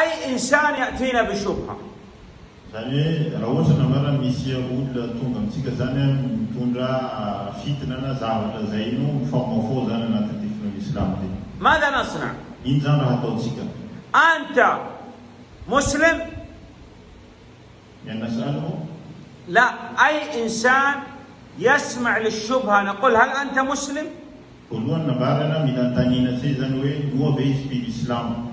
أي إنسان يأتينا بشبهة. ماذا نصنع؟ أنت مسلم؟ لا. أي إنسان يسمع للشبهة نقول هل أنت مسلم؟ كلنا نبارنا من أن سيزنوي هو بيس بالإسلام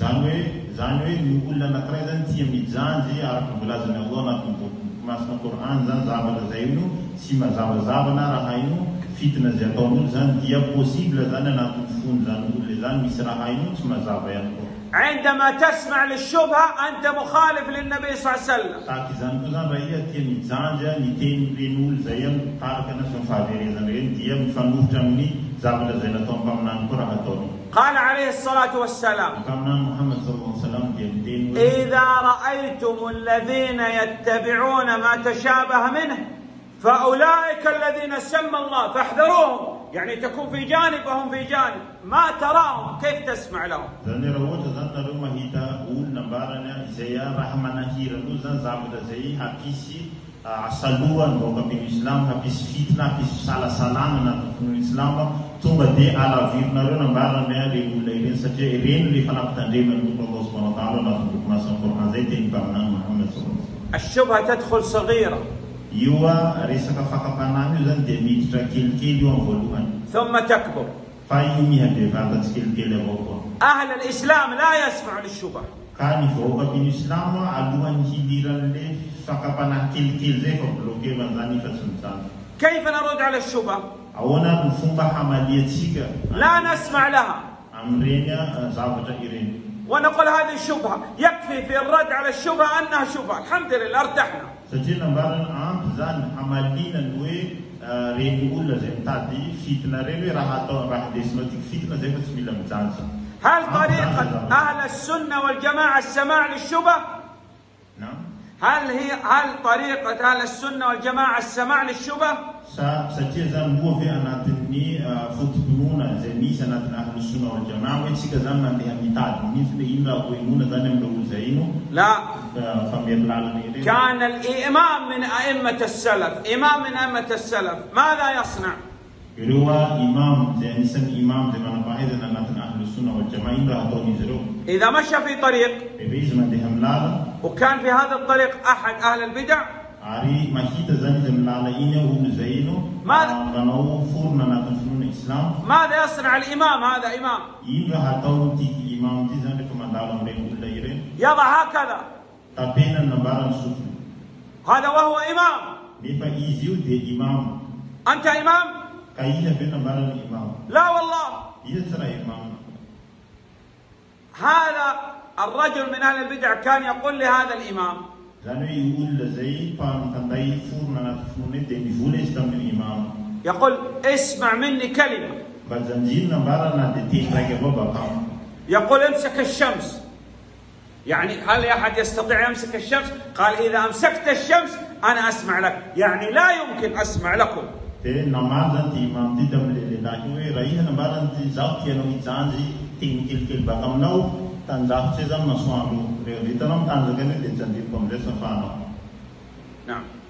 zany hoe zany hoe ny olona anakiray zany tia mijanjy araky volazany allah anatin'ny masina korany zany zavatra zay ino tsy mazavazavana raha ino fitness ya pa mun zan dia possible zan na tu fun zan ul zan misra hayun عندما تسمع للشبهة أنت مخالف للنبي صلى الله عليه وسلم. قال عليه الصلاة والسلام إذا رأيتم الذين يتبعون ما تشابه منه فأولئك الذين سمى الله فاحذروهم يعني تكون في جانب وهم في جانب ما تراهم كيف تسمع لهم zany raha ohatra zany nareo mahita olona mbarana izay a raha manahirano zany zavatra zay hampisy ah, asalohany vaoka aminy islamo hampisy fitina hampisy fisalasalana anatin'ny islamo tonga dia alavironareo nambarana reny olona ireny satria ireny rehefa nampitandreman'olo allah subhana wa taala anatin'ny boky masina qoran zay teny mpaminany muhammad sallallahu الشبهة تدخل صغيرة يوا ريسكا فاكا بانامي لأن دي ميتر كيل ثم تكبر. فايمي هدي فاكا كيل كيل يوا أهل الإسلام لا يسمع للشبه. كان فوق بين الإسلام وعدوان جديرا لي فاكا بانام كيل كيل زي فبلوكي وانزاني كيف نرد على الشبه؟ أونا نفهم بحمالية سيكا. لا نسمع لها. أمرين آه، زابطة إيرين. ونقول هذه الشبهة. يكفي في الرد على الشبهة أنها شبهة. الحمد لله ارتحنا. Satria nambarana ampy zany hamalina ny hoe ah, reny olona zay mitady fitina reny hoe raha atao raha ndesinao tiky fitina zay fa tsy mila mijanja هل طريقة أهل السنة والجماعة السماع للشبهة؟ na هل هي هل طريقة أهل السنة والجماعة السماع للشبهة؟ sa satria zany moa ve anatin'ny ah, لا ah, كان الإمام من أئمة السلف إمام من أئمة السلف ماذا يصنع؟ a imam zay anisan'ny imam zay manam-pahaizana anatin'ny ahlusuna waljamaa ino raha ataon'izy ireo إذا مشى في طريق وكان في هذا الطريق أحد أهل البدع ary mahita zany izy milala iny a olo zay ino Ma- ah, manao forona anatin'ny finoana islam ماذا يصنع الإمام هذا إمام؟ ino raha ataony ty imam ty zany rehefa mandalo am'ireny olona ireny يضع هكذا tapenany nambarany sofiny هذا وهو إمام nefa izy io dia imam أنت إمام؟ ka iha ve nambarany imam لا والله iha tsy raha imam هذا الرجل من أهل البدع كان يقول لهذا الإمام يقول اسمع مني كلمة. يقول امسك الشمس. يعني هل أحد يستطيع يمسك الشمس؟ قال إذا أمسكت الشمس أنا أسمع لك، يعني لا يمكن أسمع لكم. يقول tan daftizam na swanu re litanam tan lagani de chandi pomre safano na'am